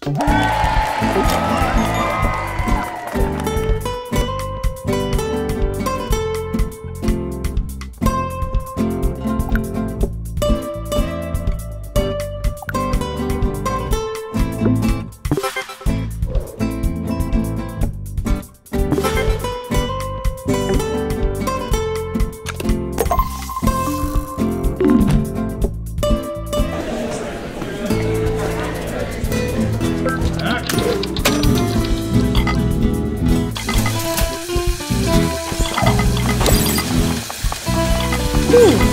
Bye. Hmm.